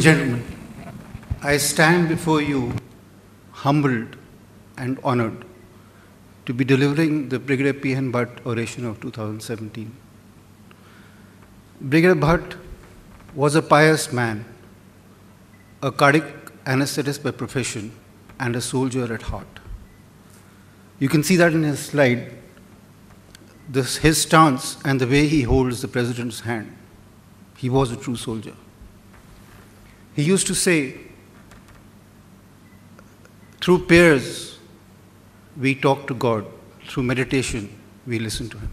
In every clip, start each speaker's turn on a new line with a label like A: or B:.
A: and gentlemen, I stand before you humbled and honored to be delivering the Brigadier P.N. Bhatt oration of 2017. Brigadier Bhatt was a pious man, a cardiac anesthetist by profession, and a soldier at heart. You can see that in his slide, this, his stance and the way he holds the president's hand. He was a true soldier. He used to say, through prayers, we talk to God. Through meditation, we listen to Him.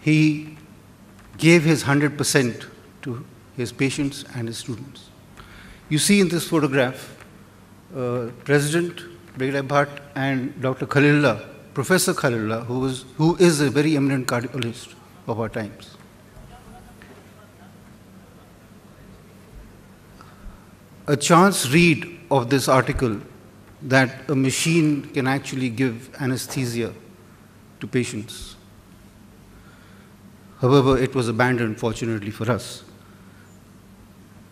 A: He gave his 100% to his patients and his students. You see in this photograph, uh, President Brigadier Bhatt and Dr. Khalilullah, Professor Khalilullah, who, who is a very eminent cardiologist of our times. A chance read of this article that a machine can actually give anesthesia to patients. However, it was abandoned, fortunately for us.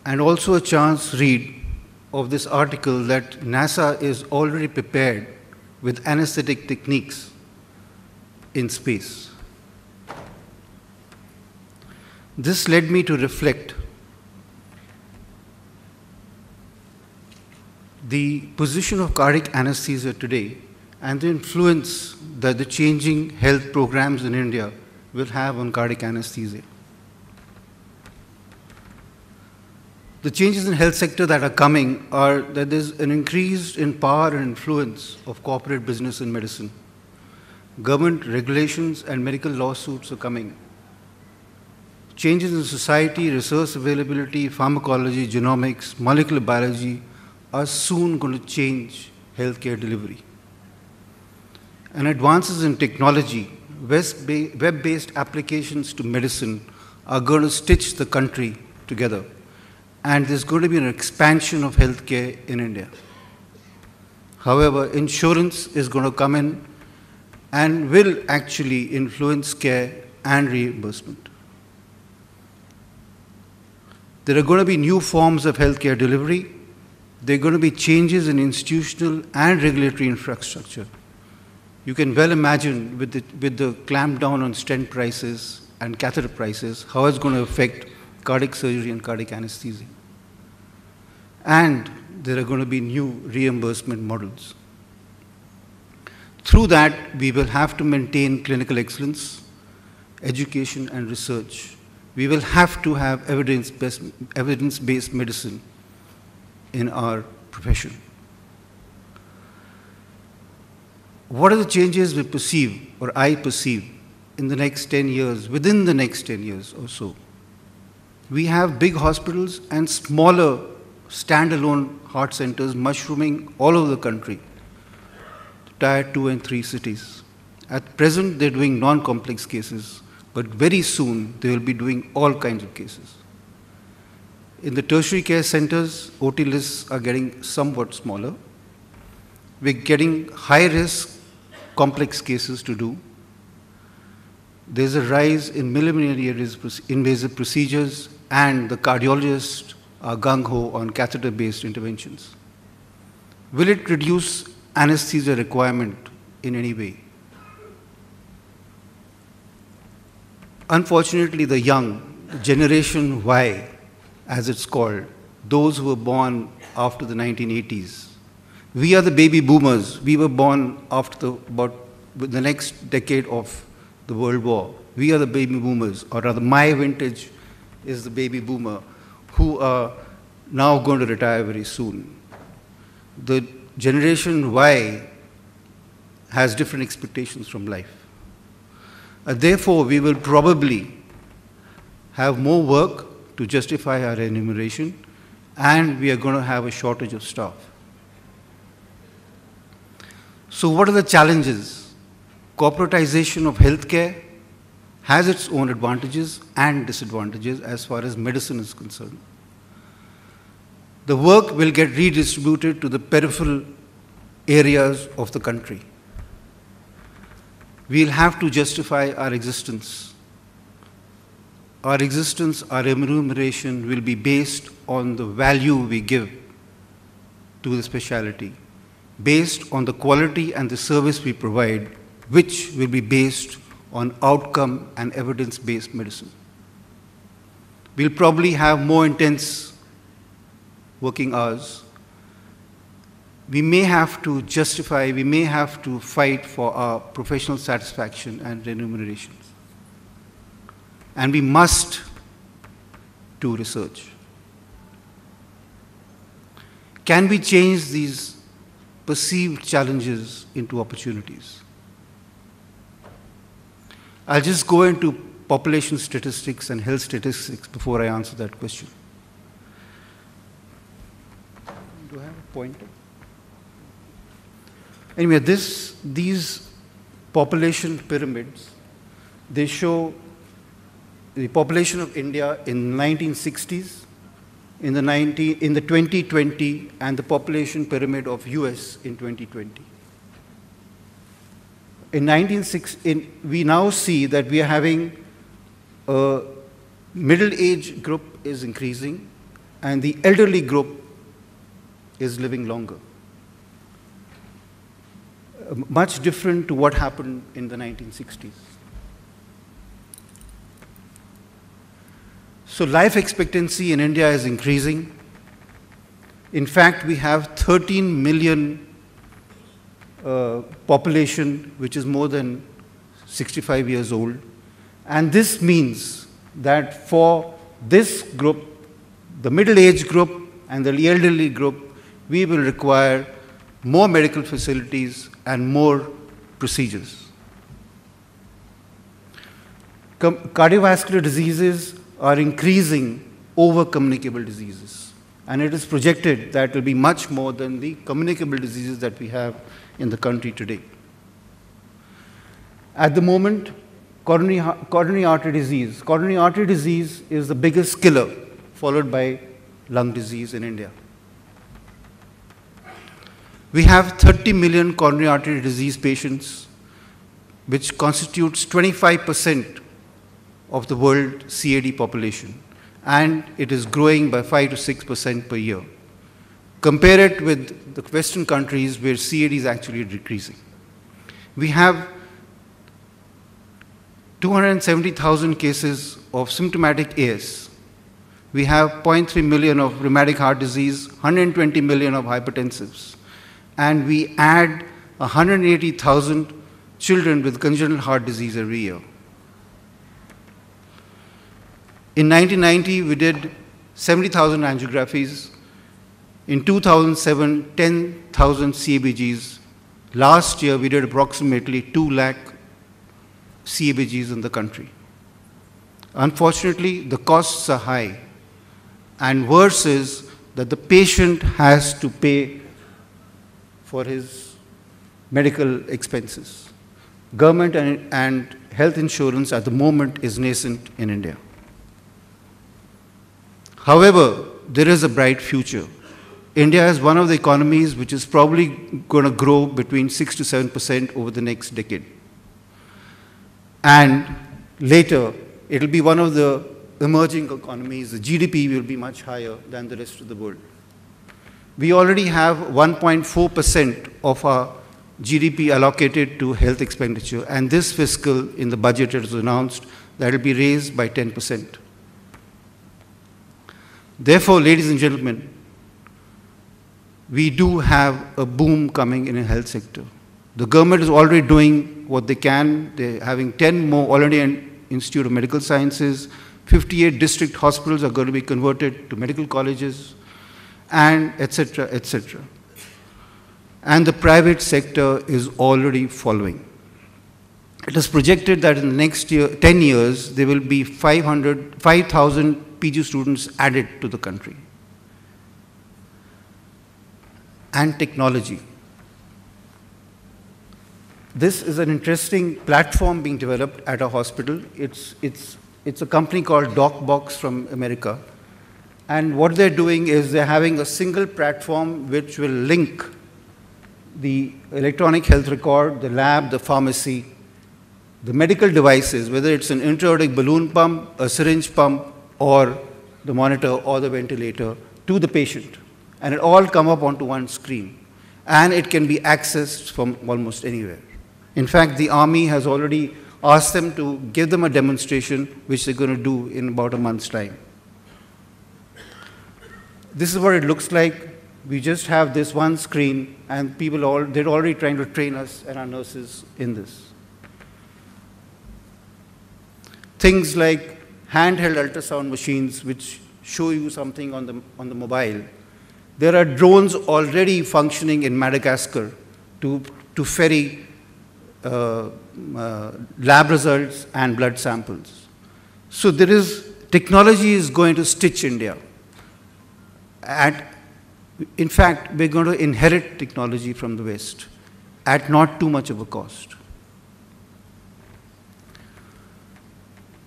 A: And also a chance read of this article that NASA is already prepared with anesthetic techniques in space. This led me to reflect the position of cardiac anesthesia today and the influence that the changing health programs in India will have on cardiac anesthesia. The changes in health sector that are coming are that there's an increase in power and influence of corporate business in medicine. Government regulations and medical lawsuits are coming. Changes in society, resource availability, pharmacology, genomics, molecular biology are soon going to change healthcare delivery. And advances in technology, web-based applications to medicine are going to stitch the country together and there's going to be an expansion of healthcare in India. However, insurance is going to come in and will actually influence care and reimbursement. There are going to be new forms of healthcare delivery. There are going to be changes in institutional and regulatory infrastructure. You can well imagine with the, with the clamp down on stent prices and catheter prices, how it's going to affect cardiac surgery and cardiac anesthesia and there are going to be new reimbursement models. Through that, we will have to maintain clinical excellence, education, and research. We will have to have evidence-based evidence medicine in our profession. What are the changes we perceive, or I perceive, in the next 10 years, within the next 10 years or so? We have big hospitals and smaller standalone heart centers mushrooming all over the country, tier 2 and 3 cities. At present, they're doing non complex cases, but very soon they will be doing all kinds of cases. In the tertiary care centers, OT lists are getting somewhat smaller. We're getting high risk, complex cases to do. There's a rise in minimally invasive procedures, and the cardiologists are gung-ho on catheter-based interventions. Will it reduce anesthesia requirement in any way? Unfortunately, the young, Generation Y, as it's called, those who were born after the 1980s, we are the baby boomers. We were born after the, about the next decade of the World War. We are the baby boomers, or rather, my vintage is the baby boomer who are now going to retire very soon. The generation Y has different expectations from life. Uh, therefore, we will probably have more work to justify our remuneration, and we are going to have a shortage of staff. So, what are the challenges? Corporatization of healthcare has its own advantages and disadvantages as far as medicine is concerned. The work will get redistributed to the peripheral areas of the country. We'll have to justify our existence. Our existence, our remuneration will be based on the value we give to the specialty, based on the quality and the service we provide, which will be based on outcome and evidence-based medicine. We'll probably have more intense working hours. We may have to justify, we may have to fight for our professional satisfaction and remunerations. And we must do research. Can we change these perceived challenges into opportunities? I'll just go into population statistics and health statistics before I answer that question. Do I have a pointer? Anyway, this, these population pyramids, they show the population of India in 1960s, in the, 90, in the 2020, and the population pyramid of US in 2020. In 1960, in, we now see that we are having a middle age group is increasing, and the elderly group is living longer. Uh, much different to what happened in the 1960s. So life expectancy in India is increasing. In fact, we have 13 million uh, population which is more than 65 years old. And this means that for this group, the middle age group and the elderly group, we will require more medical facilities and more procedures. Cardiovascular diseases are increasing over communicable diseases. And it is projected that it will be much more than the communicable diseases that we have in the country today. At the moment, coronary, coronary artery disease. Coronary artery disease is the biggest killer, followed by lung disease in India. We have 30 million coronary artery disease patients, which constitutes 25% of the world CAD population, and it is growing by 5 to 6% per year. Compare it with the Western countries where CAD is actually decreasing. We have 270,000 cases of symptomatic AS. We have 0.3 million of rheumatic heart disease, 120 million of hypertensives and we add 180,000 children with congenital heart disease every year. In 1990, we did 70,000 angiographies. In 2007, 10,000 CABGs. Last year, we did approximately 2 lakh CABGs in the country. Unfortunately, the costs are high. And worse is that the patient has to pay for his medical expenses. Government and, and health insurance at the moment is nascent in India. However, there is a bright future. India is one of the economies which is probably going to grow between 6 to 7% over the next decade. And later, it will be one of the emerging economies. The GDP will be much higher than the rest of the world we already have 1.4% of our GDP allocated to health expenditure, and this fiscal, in the budget, it was announced that will be raised by 10%. Therefore, ladies and gentlemen, we do have a boom coming in the health sector. The government is already doing what they can. They're having 10 more All India Institute of Medical Sciences. 58 district hospitals are going to be converted to medical colleges and etc., etc. And the private sector is already following. It is projected that in the next year, 10 years, there will be 500, 5,000 PG students added to the country. And technology. This is an interesting platform being developed at a hospital. It's, it's, it's a company called DocBox from America and what they're doing is they're having a single platform which will link the electronic health record, the lab, the pharmacy, the medical devices, whether it's an intra-aortic balloon pump, a syringe pump, or the monitor or the ventilator, to the patient. And it all come up onto one screen. And it can be accessed from almost anywhere. In fact, the Army has already asked them to give them a demonstration, which they're going to do in about a month's time. This is what it looks like. We just have this one screen, and people all, they're already trying to train us and our nurses in this. Things like handheld ultrasound machines, which show you something on the, on the mobile. There are drones already functioning in Madagascar to, to ferry uh, uh, lab results and blood samples. So there is, technology is going to stitch India. At, in fact, we're going to inherit technology from the West at not too much of a cost.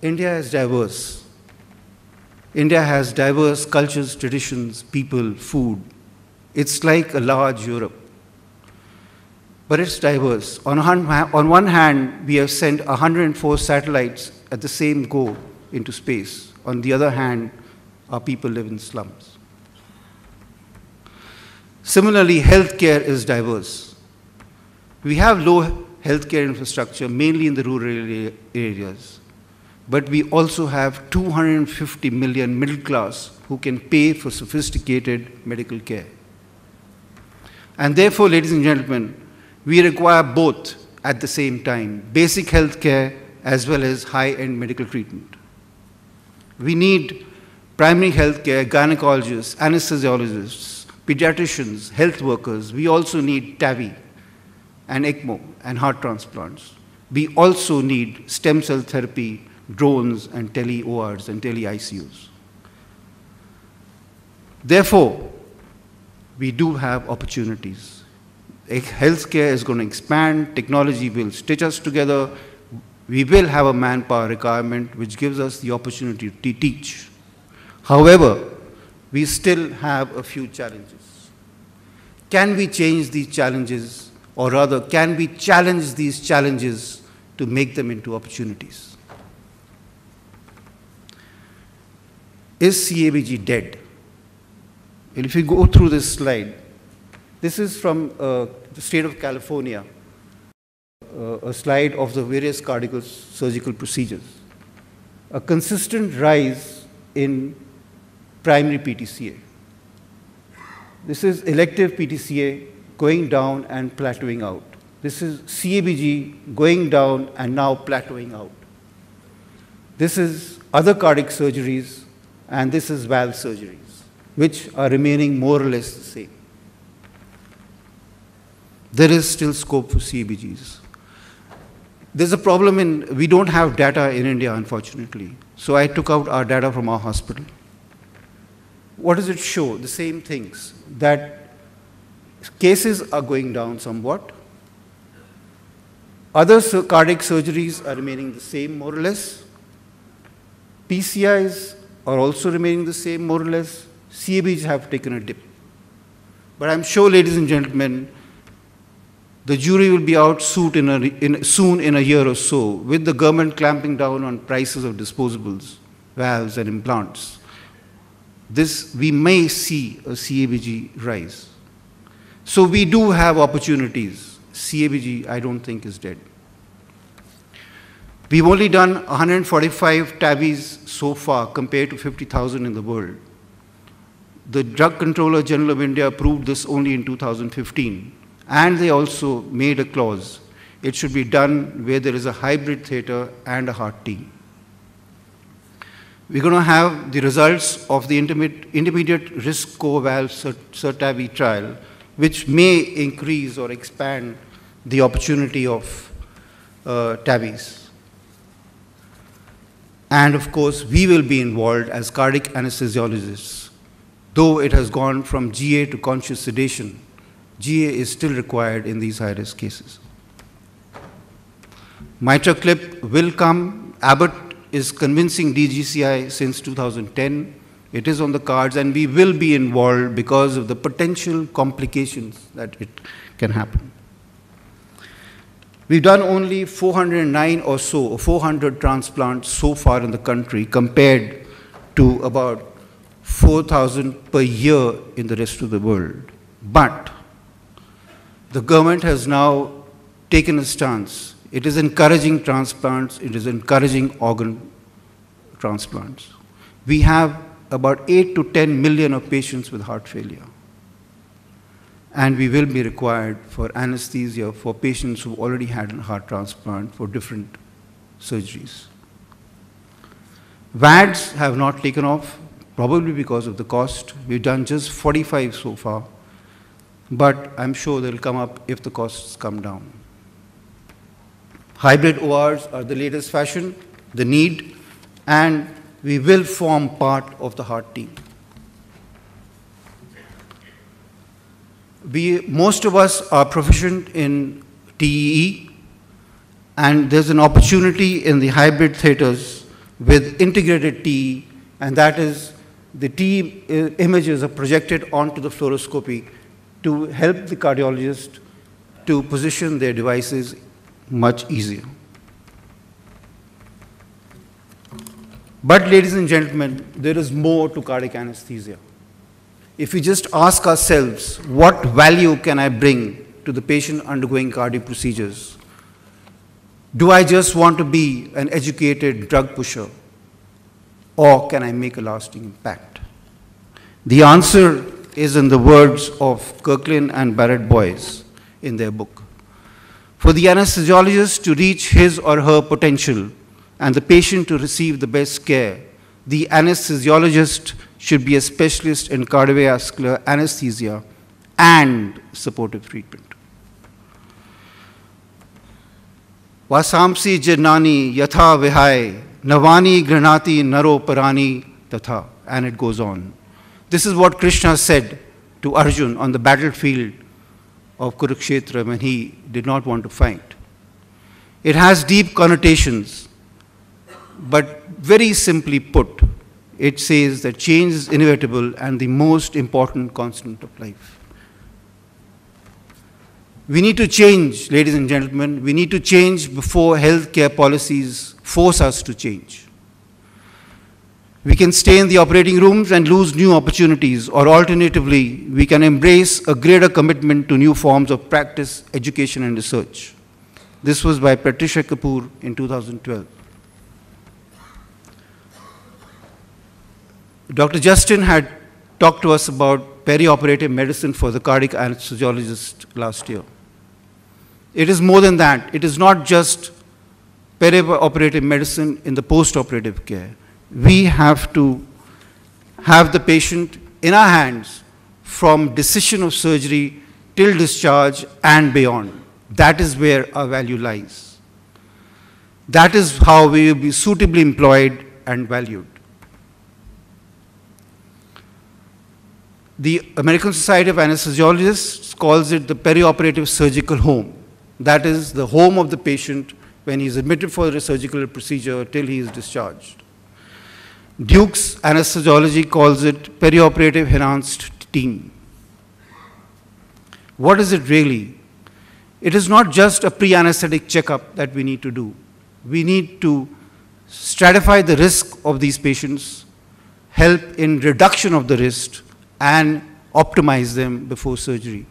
A: India is diverse. India has diverse cultures, traditions, people, food. It's like a large Europe. But it's diverse. On, on one hand, we have sent 104 satellites at the same go into space. On the other hand, our people live in slums. Similarly, healthcare is diverse. We have low healthcare infrastructure, mainly in the rural areas but we also have 250 million middle class who can pay for sophisticated medical care. And therefore, ladies and gentlemen, we require both at the same time, basic health care as well as high-end medical treatment. We need primary health care, gynecologists, anesthesiologists, pediatricians, health workers. We also need TAVI and ECMO and heart transplants. We also need stem cell therapy drones and tele-ORs and tele-ICUs. Therefore, we do have opportunities. Healthcare is going to expand, technology will stitch us together, we will have a manpower requirement which gives us the opportunity to teach. However, we still have a few challenges. Can we change these challenges, or rather, can we challenge these challenges to make them into opportunities? Is CABG dead? And if you go through this slide, this is from uh, the state of California, uh, a slide of the various cardiac surgical procedures. A consistent rise in primary PTCA. This is elective PTCA going down and plateauing out. This is CABG going down and now plateauing out. This is other cardiac surgeries and this is valve surgeries, which are remaining more or less the same. There is still scope for CABGs. There's a problem in, we don't have data in India, unfortunately. So I took out our data from our hospital. What does it show? The same things, that cases are going down somewhat. Other cardiac surgeries are remaining the same, more or less. PCIs are also remaining the same, more or less. CABs have taken a dip. But I'm sure, ladies and gentlemen, the jury will be out in, a, in, soon in a year or so, with the government clamping down on prices of disposables, valves, and implants. This, we may see a CABG rise. So we do have opportunities. CABG, I don't think, is dead. We've only done 145 TAVIs so far compared to 50,000 in the world. The Drug Controller General of India approved this only in 2015. And they also made a clause. It should be done where there is a hybrid theater and a heart team. We're going to have the results of the intermediate risk core valve SURTAVI trial, which may increase or expand the opportunity of uh, TAVIs. And of course, we will be involved as cardiac anesthesiologists. Though it has gone from GA to conscious sedation, GA is still required in these high risk cases. MitraClip will come. Abbott is convincing DGCI since 2010. It is on the cards, and we will be involved because of the potential complications that it can happen. We've done only 409 or so, or 400 transplants so far in the country compared to about 4,000 per year in the rest of the world. But the government has now taken a stance. It is encouraging transplants, it is encouraging organ transplants. We have about 8 to 10 million of patients with heart failure and we will be required for anesthesia for patients who already had a heart transplant for different surgeries. VADs have not taken off, probably because of the cost. We've done just 45 so far, but I'm sure they'll come up if the costs come down. Hybrid ORs are the latest fashion, the need, and we will form part of the heart team. We, most of us are proficient in TEE, and there's an opportunity in the hybrid theaters with integrated TEE, and that is the TEE uh, images are projected onto the fluoroscopy to help the cardiologist to position their devices much easier. But ladies and gentlemen, there is more to cardiac anesthesia if we just ask ourselves, what value can I bring to the patient undergoing cardiac procedures? Do I just want to be an educated drug pusher? Or can I make a lasting impact? The answer is in the words of Kirklin and Barratt-Boyes in their book. For the anesthesiologist to reach his or her potential and the patient to receive the best care, the anesthesiologist should be a specialist in cardiovascular anesthesia and supportive treatment. Vasamsi Jirnani Yatha Vihai Navani Granati Naro Parani Tatha. And it goes on. This is what Krishna said to Arjun on the battlefield of Kurukshetra when he did not want to fight. It has deep connotations, but very simply put, it says that change is inevitable and the most important constant of life. We need to change, ladies and gentlemen. We need to change before healthcare policies force us to change. We can stay in the operating rooms and lose new opportunities, or alternatively, we can embrace a greater commitment to new forms of practice, education, and research. This was by Patricia Kapur in 2012. Dr. Justin had talked to us about perioperative medicine for the cardiac anesthesiologist last year. It is more than that. It is not just perioperative medicine in the post-operative care. We have to have the patient in our hands from decision of surgery till discharge and beyond. That is where our value lies. That is how we will be suitably employed and valued. The American Society of Anesthesiologists calls it the perioperative surgical home. That is the home of the patient when he is admitted for a surgical procedure till he is discharged. Duke's anesthesiology calls it perioperative enhanced team. What is it really? It is not just a pre-anesthetic checkup that we need to do. We need to stratify the risk of these patients, help in reduction of the risk, and optimize them before surgery.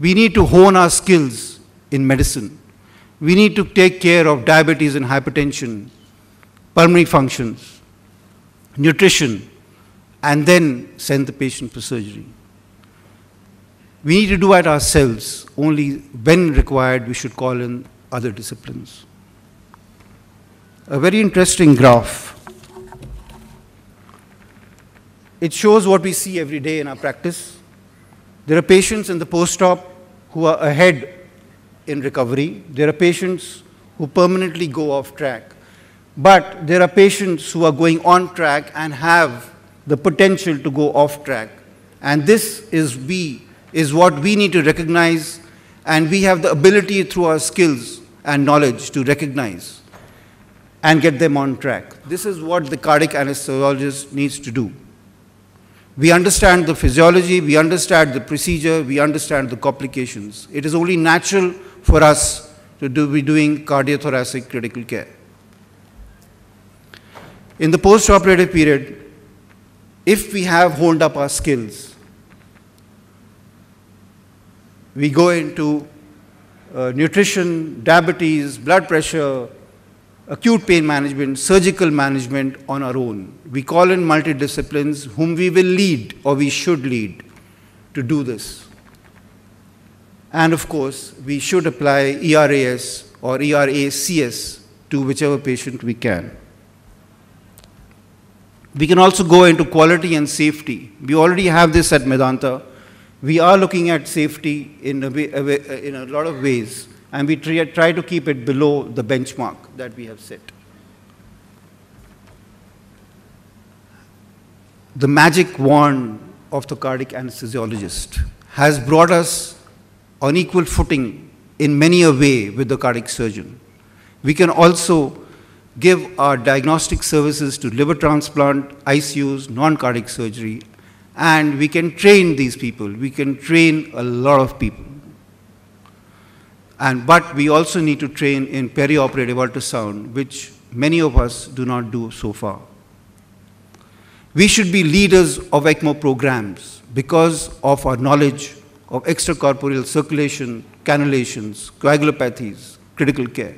A: We need to hone our skills in medicine. We need to take care of diabetes and hypertension, pulmonary functions, nutrition, and then send the patient for surgery. We need to do it ourselves. Only when required, we should call in other disciplines. A very interesting graph it shows what we see every day in our practice. There are patients in the post-op who are ahead in recovery. There are patients who permanently go off track. But there are patients who are going on track and have the potential to go off track. And this is, we, is what we need to recognize, and we have the ability through our skills and knowledge to recognize and get them on track. This is what the cardiac anesthesiologist needs to do. We understand the physiology, we understand the procedure, we understand the complications. It is only natural for us to do, be doing cardiothoracic critical care. In the post-operative period, if we have honed up our skills, we go into uh, nutrition, diabetes, blood pressure, acute pain management, surgical management on our own. We call in multidisciplines whom we will lead or we should lead to do this. And of course, we should apply ERAS or ERACS to whichever patient we can. We can also go into quality and safety. We already have this at Medanta. We are looking at safety in a, way, in a lot of ways, and we try, to keep it below the benchmark that we have set. The magic wand of the cardiac anesthesiologist has brought us on equal footing in many a way with the cardiac surgeon. We can also give our diagnostic services to liver transplant, ICUs, non-cardiac surgery, and we can train these people. We can train a lot of people. And, but we also need to train in perioperative ultrasound, which many of us do not do so far. We should be leaders of ECMO programs because of our knowledge of extracorporeal circulation, cannulations, coagulopathies, critical care.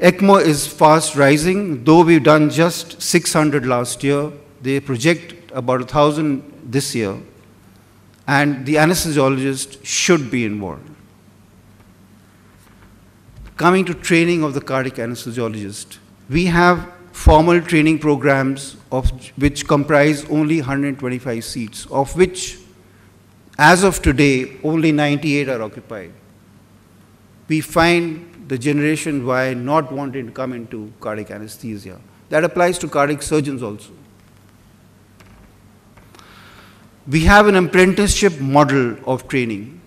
A: ECMO is fast rising, though we've done just 600 last year. They project about 1,000 this year, and the anesthesiologist should be involved. Coming to training of the cardiac anesthesiologist, we have formal training programs of which comprise only 125 seats, of which, as of today, only 98 are occupied. We find the generation Y not wanting to come into cardiac anesthesia. That applies to cardiac surgeons also. We have an apprenticeship model of training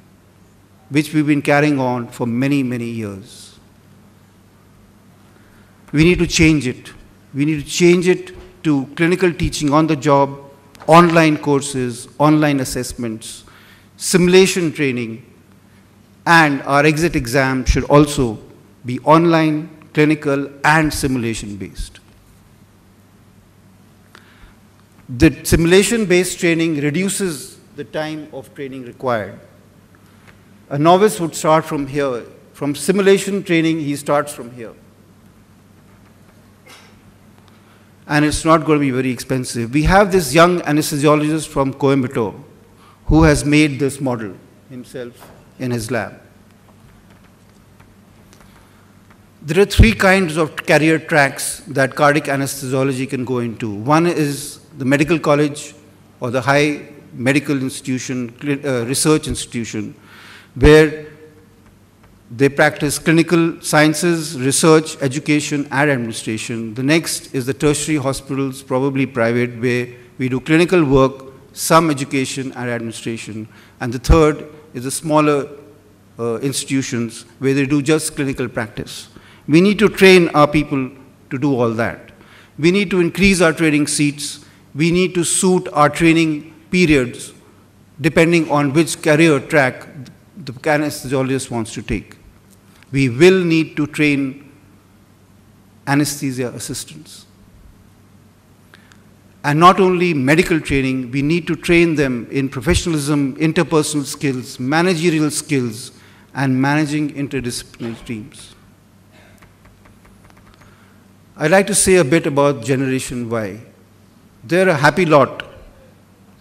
A: which we've been carrying on for many, many years. We need to change it. We need to change it to clinical teaching on the job, online courses, online assessments, simulation training, and our exit exam should also be online, clinical, and simulation based. The simulation based training reduces the time of training required. A novice would start from here. From simulation training, he starts from here. And it's not going to be very expensive. We have this young anesthesiologist from Coimbatore who has made this model himself in his lab. There are three kinds of career tracks that cardiac anesthesiology can go into. One is the medical college or the high medical institution, uh, research institution, where they practice clinical sciences, research, education, and administration. The next is the tertiary hospitals, probably private, where we do clinical work, some education, and administration. And the third is the smaller uh, institutions where they do just clinical practice. We need to train our people to do all that. We need to increase our training seats. We need to suit our training periods depending on which career track the anesthesiologist wants to take. We will need to train anesthesia assistants. And not only medical training, we need to train them in professionalism, interpersonal skills, managerial skills, and managing interdisciplinary teams. I'd like to say a bit about Generation Y. They're a happy lot,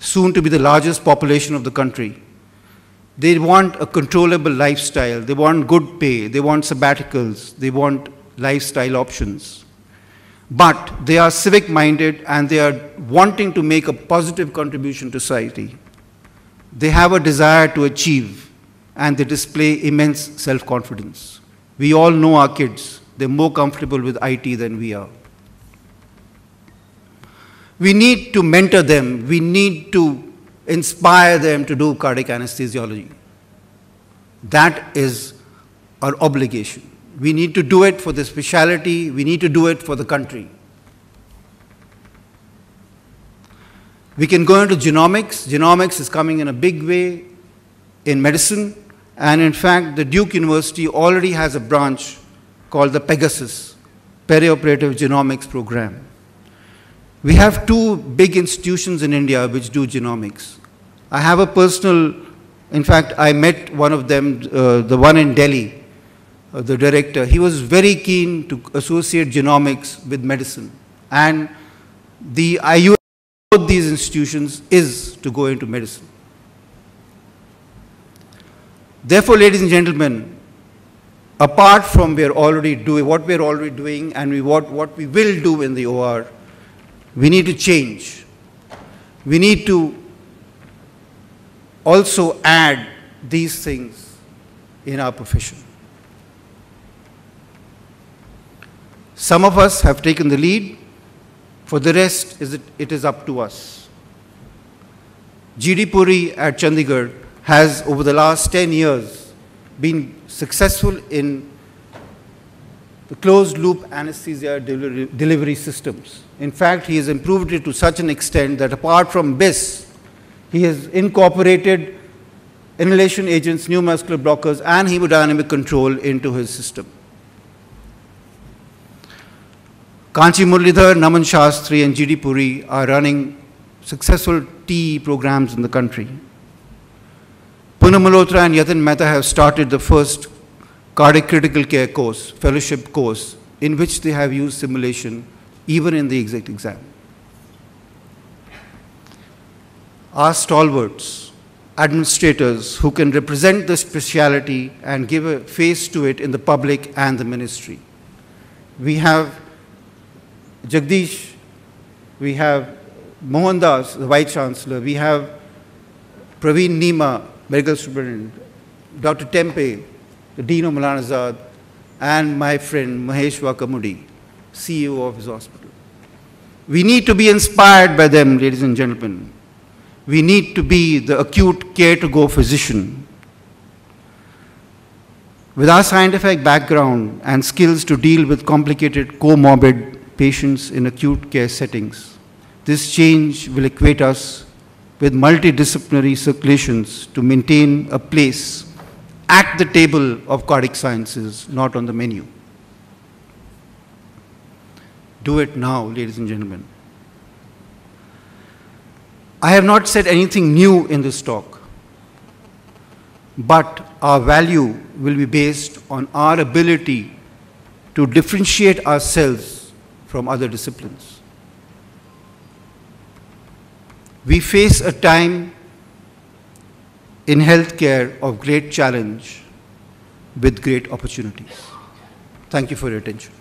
A: soon to be the largest population of the country. They want a controllable lifestyle, they want good pay, they want sabbaticals, they want lifestyle options. But they are civic minded and they are wanting to make a positive contribution to society. They have a desire to achieve and they display immense self confidence. We all know our kids they're more comfortable with IT than we are. We need to mentor them. We need to inspire them to do cardiac anesthesiology. That is our obligation. We need to do it for the specialty. We need to do it for the country. We can go into genomics. Genomics is coming in a big way in medicine, And in fact, the Duke University already has a branch called the Pegasus, Perioperative Genomics Program. We have two big institutions in India which do genomics. I have a personal, in fact, I met one of them, uh, the one in Delhi, uh, the director. He was very keen to associate genomics with medicine. And the IU both these institutions is to go into medicine. Therefore, ladies and gentlemen, apart from we're already doing what we're already doing and we, what, what we will do in the OR, we need to change. We need to also add these things in our profession. Some of us have taken the lead, for the rest, is it, it is up to us. GD Puri at Chandigarh has, over the last 10 years, been successful in the closed loop anesthesia delivery, delivery, systems. In fact, he has improved it to such an extent that apart from BIS, he has incorporated inhalation agents, neuromuscular blockers, and hemodynamic control into his system. Kanchi Muralidhar, Naman Shastri, and GD Puri are running successful TEE programs in the country. Poonam Malhotra and Yatin Mehta have started the first cardiac critical care course, fellowship course, in which they have used simulation even in the exit exam. Our stalwarts, administrators who can represent the speciality and give a face to it in the public and the ministry. We have Jagdish, we have Mohandas, the Vice Chancellor, we have Praveen Neema, Medical Superintendent, Dr. Tempe, the Dean of Maulana Azad, and my friend Mahesh Vakamudi, CEO of his hospital. We need to be inspired by them, ladies and gentlemen. We need to be the acute care to go physician. With our scientific background and skills to deal with complicated comorbid patients in acute care settings. This change will equate us with multidisciplinary circulations to maintain a place at the table of cardiac sciences, not on the menu. Do it now, ladies and gentlemen. I have not said anything new in this talk, but our value will be based on our ability to differentiate ourselves from other disciplines. We face a time in healthcare of great challenge with great opportunities. Thank you for your attention.